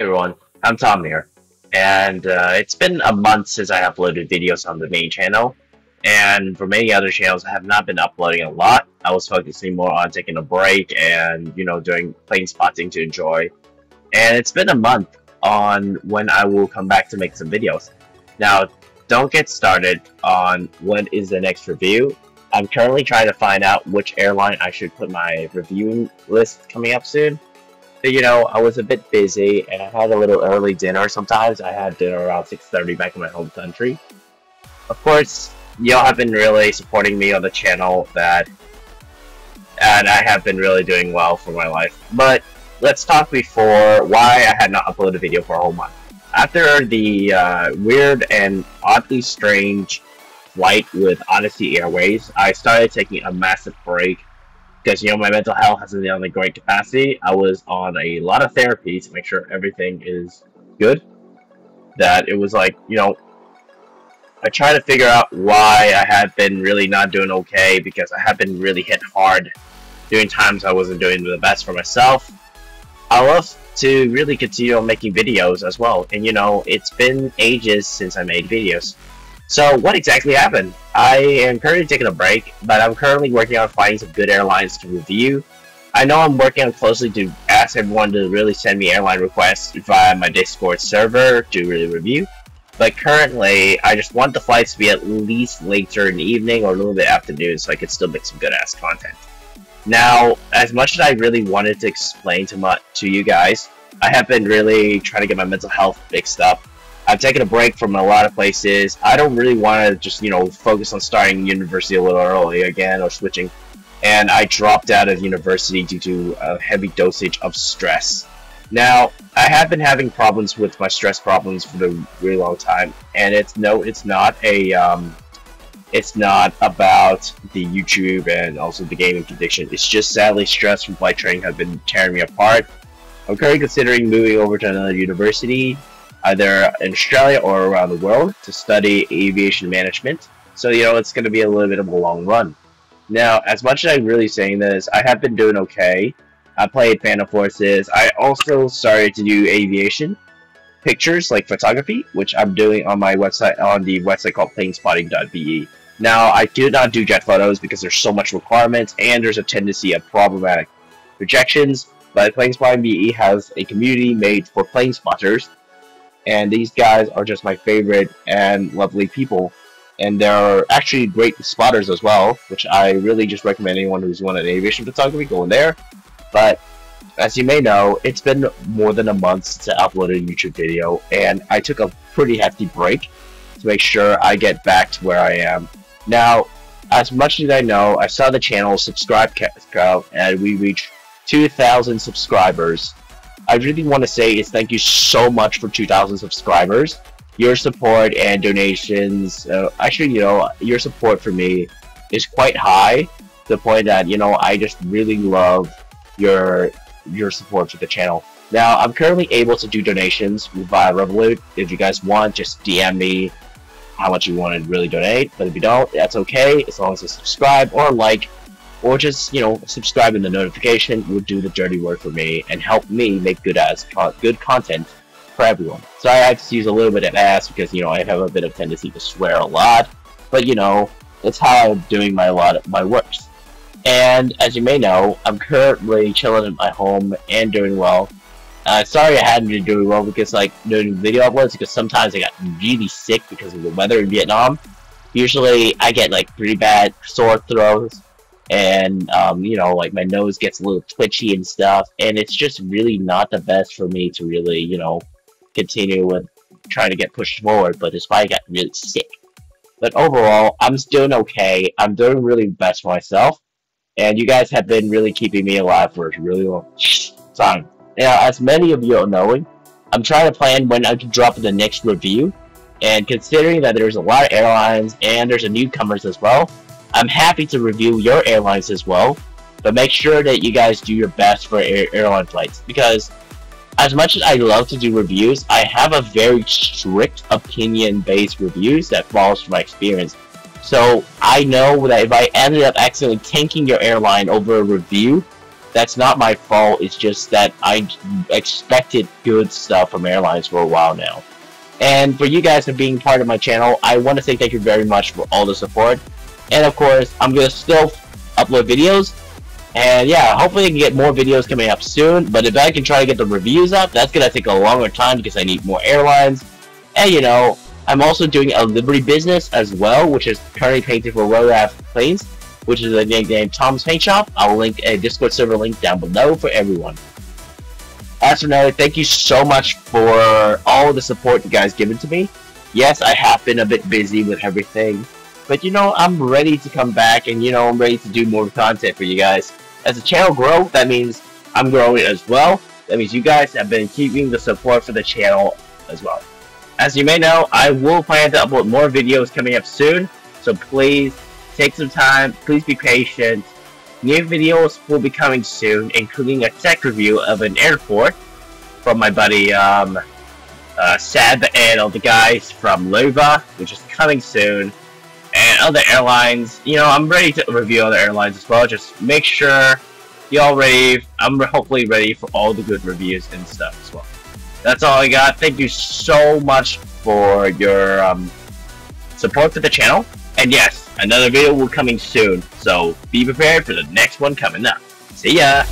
Everyone, I'm Tom here, and uh, it's been a month since I uploaded videos on the main channel, and for many other channels I have not been uploading a lot. I was focusing more on taking a break and, you know, doing plane spotting to enjoy, and it's been a month on when I will come back to make some videos. Now, don't get started on what is the next review. I'm currently trying to find out which airline I should put my review list coming up soon you know, I was a bit busy and I had a little early dinner. Sometimes I had dinner around 6.30 back in my home country. Of course, y'all have been really supporting me on the channel that and I have been really doing well for my life. But let's talk before why I had not uploaded a video for a whole month. After the uh, weird and oddly strange flight with Odyssey Airways, I started taking a massive break because you know my mental health hasn't been on a great capacity. I was on a lot of therapy to make sure everything is good. That it was like you know, I try to figure out why I had been really not doing okay because I have been really hit hard during times I wasn't doing the best for myself. I love to really continue on making videos as well, and you know, it's been ages since I made videos. So what exactly happened? I am currently taking a break, but I'm currently working on finding some good airlines to review. I know I'm working on closely to ask everyone to really send me airline requests via my Discord server to really review. But currently, I just want the flights to be at least later in the evening or a little bit afternoon so I can still make some good ass content. Now, as much as I really wanted to explain to, my, to you guys, I have been really trying to get my mental health fixed up I've taken a break from a lot of places. I don't really want to just, you know, focus on starting university a little early again or switching. And I dropped out of university due to a heavy dosage of stress. Now, I have been having problems with my stress problems for a really long time, and it's no, it's not a, um, it's not about the YouTube and also the gaming addiction. It's just sadly stress from flight training have been tearing me apart. I'm currently considering moving over to another university either in Australia or around the world to study aviation management. So, you know, it's going to be a little bit of a long run. Now, as much as I'm really saying this, I have been doing okay. I played Phantom Forces. I also started to do aviation pictures, like photography, which I'm doing on my website, on the website called planespotting.be. Now, I do not do jet photos because there's so much requirements and there's a tendency of problematic rejections, but Planespotting.be has a community made for plane spotters and these guys are just my favorite and lovely people. And they're actually great spotters as well, which I really just recommend anyone who's wanted aviation photography go in there. But as you may know, it's been more than a month since I uploaded a YouTube video, and I took a pretty hefty break to make sure I get back to where I am. Now, as much as I know, I saw the channel subscribe count, uh, and we reached 2,000 subscribers I really want to say is thank you so much for 2,000 subscribers. Your support and donations, uh, actually, you know, your support for me is quite high. To the point that you know, I just really love your your support for the channel. Now, I'm currently able to do donations via Revolut. If you guys want, just DM me how much you want to really donate. But if you don't, that's okay, as long as you subscribe or like or just you know subscribing the notification will do the dirty work for me and help me make good as good content for everyone. So I have to use a little bit of ass because you know I have a bit of tendency to swear a lot, but you know it's how I'm doing my lot of my works. And as you may know, I'm currently chilling at my home and doing well. Uh, sorry I hadn't been doing well because like doing video uploads because sometimes I got really sick because of the weather in Vietnam. Usually I get like pretty bad sore throats and um, you know like my nose gets a little twitchy and stuff and it's just really not the best for me to really you know continue with trying to get pushed forward but it's why i got really sick. But overall i'm doing okay. I'm doing really best for myself and you guys have been really keeping me alive for a really long time. Now as many of you are knowing i'm trying to plan when i can drop the next review and considering that there's a lot of airlines and there's a newcomers as well I'm happy to review your airlines as well, but make sure that you guys do your best for air airline flights because as much as I love to do reviews, I have a very strict opinion-based reviews that follows from my experience. So I know that if I ended up accidentally tanking your airline over a review, That's not my fault. It's just that I expected good stuff from airlines for a while now. And for you guys for being part of my channel, I want to say thank you very much for all the support. And of course, I'm going to still upload videos. And yeah, hopefully I can get more videos coming up soon. But if I can try to get the reviews up, that's going to take a longer time because I need more airlines. And you know, I'm also doing a livery business as well, which is currently painted for Rorath Planes which is a nickname Tom's Paint Shop. I'll link a Discord server link down below for everyone. As for now, thank you so much for all the support you guys given to me. Yes, I have been a bit busy with everything, but you know, I'm ready to come back and you know, I'm ready to do more content for you guys. As the channel grows, that means I'm growing as well. That means you guys have been keeping the support for the channel as well. As you may know, I will plan to upload more videos coming up soon, so please Take some time, please be patient. New videos will be coming soon, including a tech review of an airport from my buddy um, uh, Seb and all the guys from Lova, which is coming soon. And other airlines, you know, I'm ready to review other airlines as well. Just make sure y'all ready. I'm hopefully ready for all the good reviews and stuff as well. That's all I got. Thank you so much for your um, support for the channel. And yes, another video will coming soon, so be prepared for the next one coming up. See ya!